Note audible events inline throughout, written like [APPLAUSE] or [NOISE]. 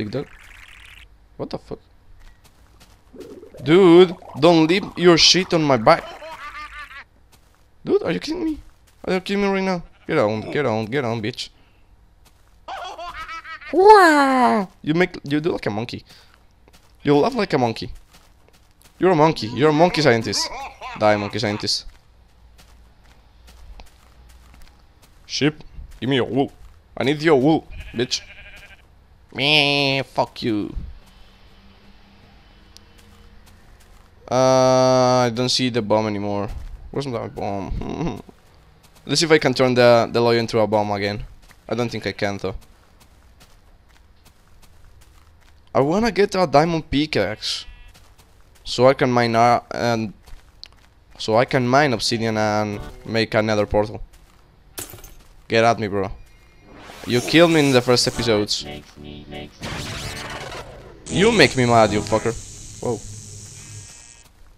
Dig dug. What the fuck? Dude, don't leave your shit on my back. Dude, are you kidding me? Are you kidding me right now? Get on, get on, get on, bitch. Wow! You make you do like a monkey. You laugh like a monkey. You're a monkey. You're a monkey scientist. Die, monkey scientist. Sheep, give me your wool. I need your wool, bitch. Meh, fuck you. Uh, I don't see the bomb anymore. Where's my bomb? [LAUGHS] Let's see if I can turn the the lawyer into a bomb again. I don't think I can though. I wanna get a diamond pickaxe, so I can mine uh, and so I can mine obsidian and make another portal. Get at me, bro. You killed me in the first episodes. You make me mad, you fucker. Whoa.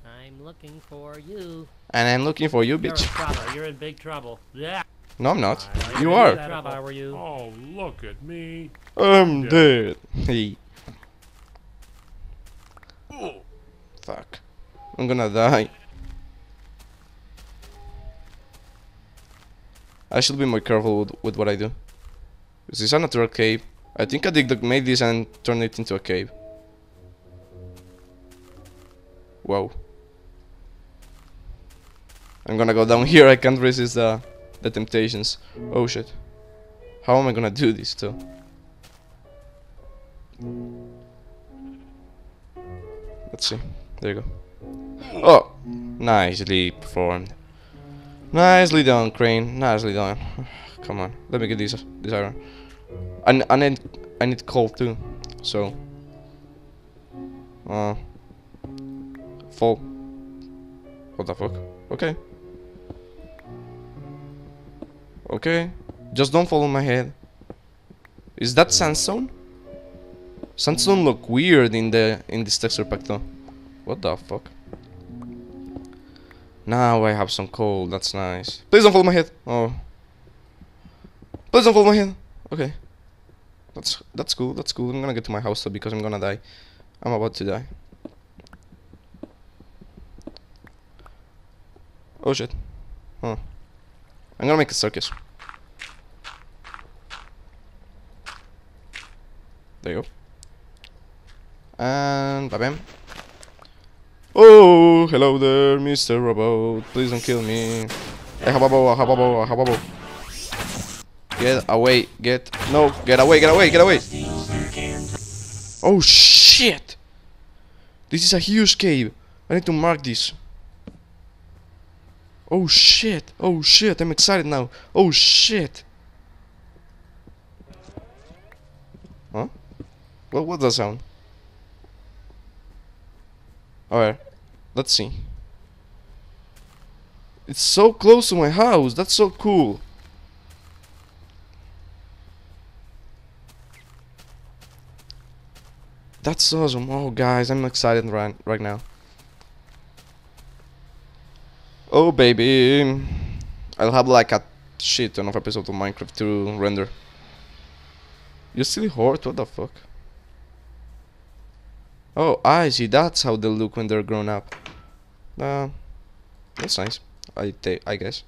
I'm looking for you. And I'm looking for you, You're bitch. You're in big trouble. Yeah. No, I'm not. I You are. that If I were you. Oh, look at me. I'm Yeah. dead. Hey. Fuck. I'm gonna die. I should be more careful with, with what I do. Is this a natural cave? I think I did made this and turned it into a cave. Wow. I'm gonna go down [LAUGHS] here. I can't resist the the temptations. Oh shit. How am I gonna do this too? Let's see. There you go. Oh, nicely performed. Nicely done, Crane. Nicely done. [SIGHS] Come on, let me get this this iron. I I need I need coal too. So. Uh. Fall. What the fuck? Okay. Okay. Just don't fall on my head. Is that sandstone? Sandstone look weird in the in this texture pack though. What the fuck? Now I have some coal, that's nice. Please don't fall on my head. Oh. Please don't fall on my head. Okay. That's that's cool, that's cool. I'm gonna get to my house though because I'm gonna die. I'm about to die. Oh shit. Huh. I'm gonna make a circus. There you go. And bam. Oh, hello there, Mr. Robot. Please don't kill me. I have a bow, Get away, get. No, get away, get away, get away. Oh shit! This is a huge cave. I need to mark this. Oh shit, oh shit, I'm excited now. Oh shit. Huh? What was that sound? Alright, let's see. It's so close to my house, that's so cool. That's awesome. Oh guys, I'm excited right right now. Oh baby. I'll have like a shit ton of episodes of Minecraft to render. You silly horde, what the fuck? Oh, I see. That's how they look when they're grown up. Uh, that's nice. I take. I guess.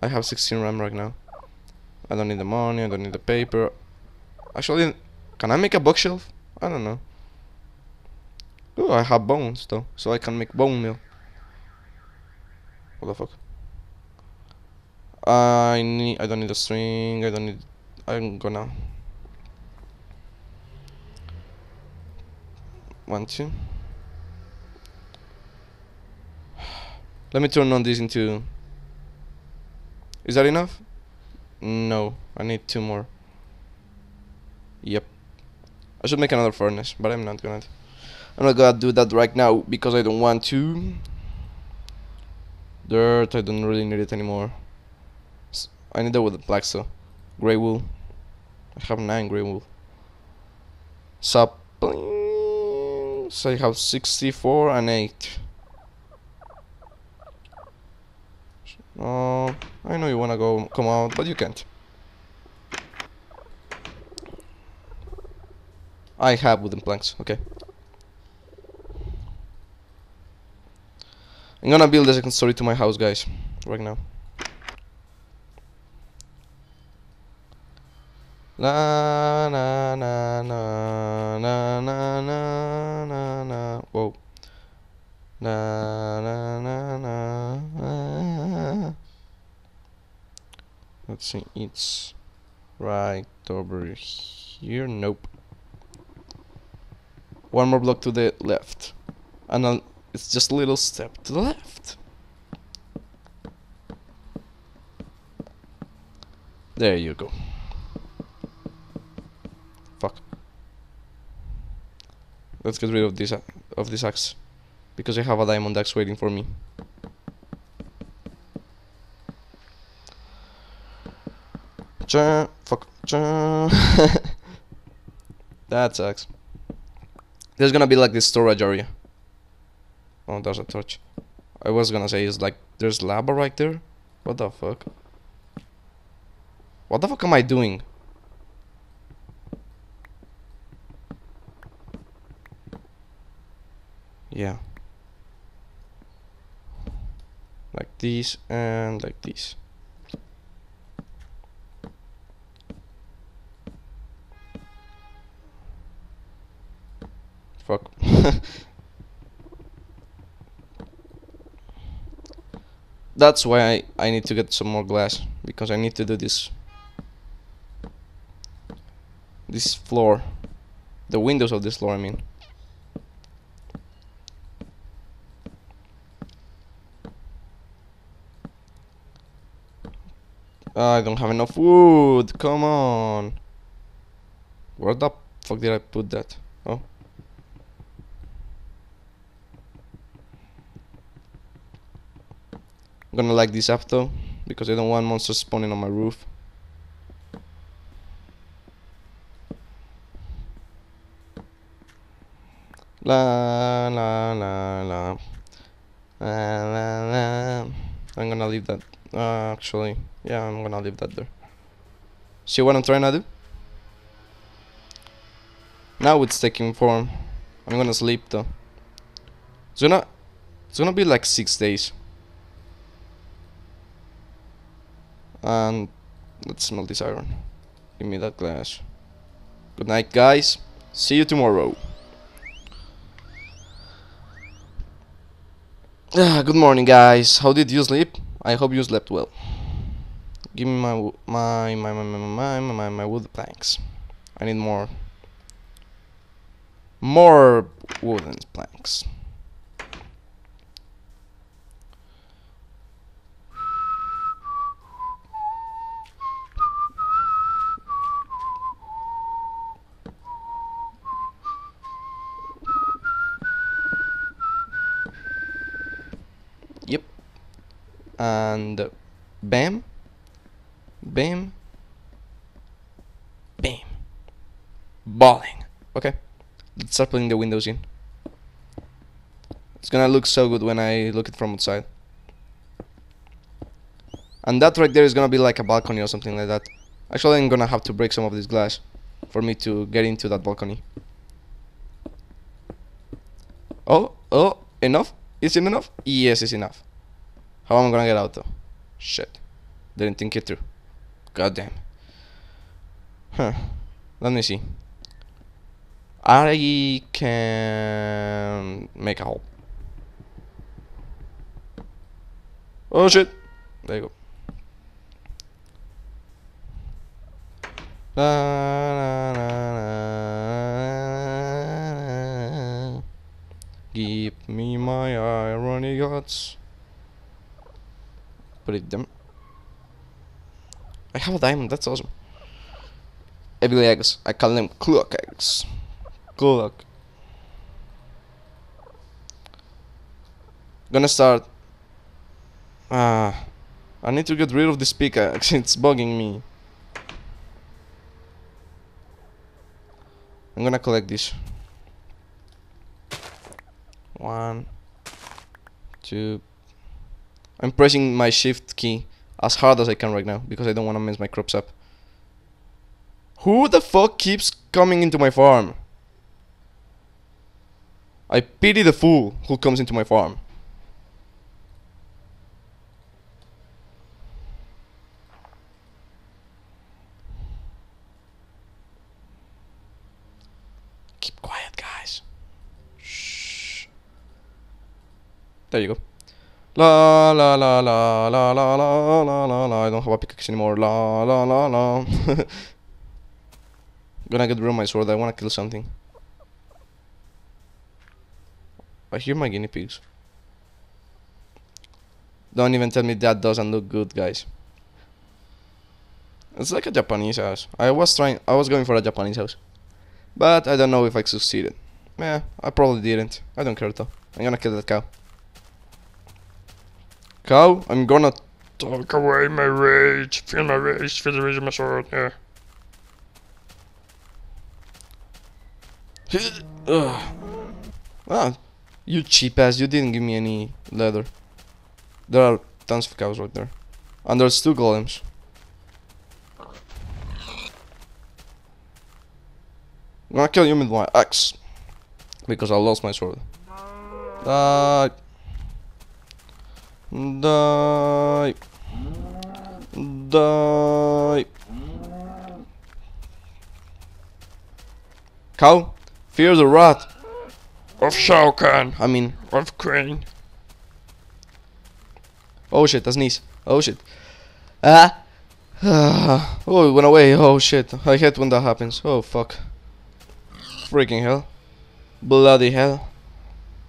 I have 16 RAM right now. I don't need the money. I don't need the paper. Actually, can I make a bookshelf? I don't know. Oh, I have bones though, so I can make bone meal. What the fuck? I need. I don't need a string. I don't need. I'm gonna. One, two. Let me turn on this into. Is that enough? No, I need two more. Yep. I should make another furnace, but I'm not gonna. I'm not gonna do that right now because I don't want to. Dirt, I don't really need it anymore. I need that with the black so. Grey wool. I have nine grey wool. Saplings. I have 64 and 8. Oh, I know you wanna go come out, but you can't. I have wooden planks. Okay. I'm gonna build a second story to my house, guys. Right now. La na na na na na na na na. Whoa. Na na na na. Let's see. It's right over here. Nope. One more block to the left, and I'll, it's just a little step to the left. There you go. Fuck. Let's get rid of this of this axe because I have a diamond axe waiting for me. Cha fuck cha. [LAUGHS] that sucks. There's gonna be like this storage area. Oh, there's a torch. I was gonna say is like there's lava right there. What the fuck? What the fuck am I doing? Yeah. Like this and like this. Fuck. [LAUGHS] That's why I, I need to get some more glass because I need to do this. This floor. The windows of this floor I mean. I don't have enough wood. Come on. Where the fuck did I put that oh I'm gonna like this up though because I don't want monsters spawning on my roof La la la la. La la la. I'm gonna leave that. Uh, actually, yeah, I'm gonna leave that there. See what I'm trying to do? Now it's taking form. I'm gonna sleep though. It's gonna, it's gonna be like six days. And let's smelt this iron. Give me that glass. Good night, guys. See you tomorrow. Ah, good morning, guys. How did you sleep? I hope you slept well. Give me my my my my my my, my, my wood planks. I need more more wooden planks. And bam, bam, bam. Balling. Okay. Let's start putting the windows in. It's gonna look so good when I look it from outside. And that right there is gonna be like a balcony or something like that. Actually, I'm gonna have to break some of this glass for me to get into that balcony. Oh, oh, enough? Is it enough? Yes, it's enough. How am I gonna get out though? Shit. Didn't think it through. God damn. Huh. Let me see. I can make a hole. Oh shit. There you go. La. Give me my iron ingots. Put it them. I have a diamond, that's awesome. Evil eggs. I call them clock eggs. Clock. Gonna start. Ah. I need to get rid of this pickaxe, [LAUGHS] it's bugging me. I'm gonna collect this. One, two. I'm pressing my shift key as hard as I can right now because I don't want to mess my crops up. Who the fuck keeps coming into my farm? I pity the fool who comes into my farm. Keep quiet, guys. Shh. There you go. La la la la la la la la la la. I don't have a pickaxe anymore. La la la la. [LAUGHS] Gonna get rid of my sword. I wanna kill something. I hear my guinea pigs. Don't even tell me that doesn't look good, guys. It's like a Japanese house. I was trying. I was going for a Japanese house, but I don't know if I succeeded. Yeah, I probably didn't. I don't care though. I'm gonna kill that cow. Cow, I'm gonna Take away my rage. Feel my rage. Feel the rage of my sword. Yeah. Ugh. [SIGHS] Ah, you cheap ass, you didn't give me any leather. There are tons of cows right there. And there's two golems. I'm gonna kill you with my axe. Because I lost my sword. Die. Die. Die. Cow, fear the rat. Of Shao Kahn. I mean, Of Crane. oh shit, that's sneeze. Oh shit. Ah. [SIGHS] oh, it went away. Oh shit. I hate when that happens. Oh fuck. Freaking hell. Bloody hell.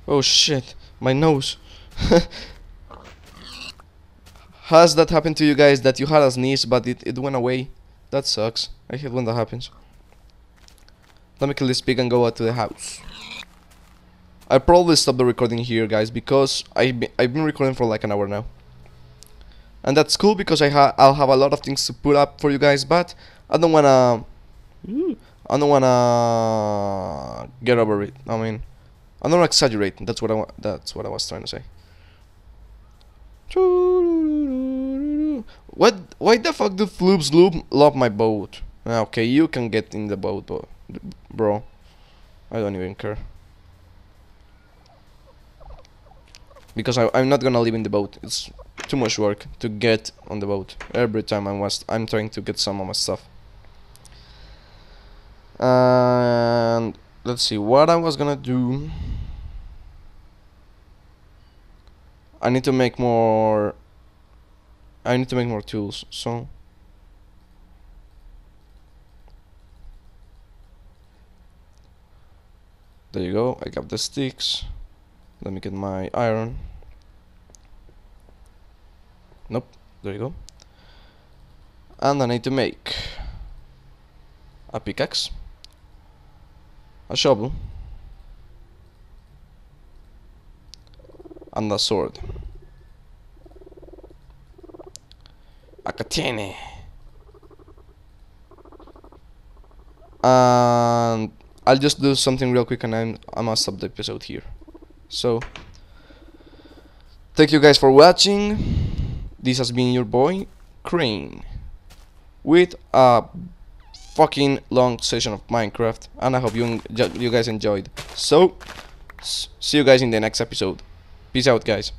Oh shit. My nose. [LAUGHS] Has that happened to you guys that you had a sneeze but it, it went away? That sucks. I hate when that happens. Let me kill this pig and go out to the house. I'll probably stop the recording here, guys, because I've been, I've been recording for like an hour now. And that's cool because I ha I'll have a lot of things to put up for you guys, but I don't wanna... Mm. I don't wanna get over it. I mean, I don't exaggerate. That's what I wa- That's what I was trying to say. What? Why the fuck do floobs loop love my boat? Ah, Okay, you can get in the boat, bro. I don't even care. Because I, I'm not gonna live in the boat. It's too much work to get on the boat. Every time I'm west, I'm trying to get some of my stuff. And let's see what I was gonna do. I need to make more. I need to make more tools. So. There you go. I got the sticks. Let me get my iron. Nope. There you go. And I need to make a pickaxe, a shovel, and a sword. A katana. And I'll just do something real quick and I'm, I must stop the episode here. So, thank you guys for watching. This has been your boy, Crane, with a fucking long session of Minecraft, and I hope you you guys enjoyed. So, see you guys in the next episode. Peace out, guys.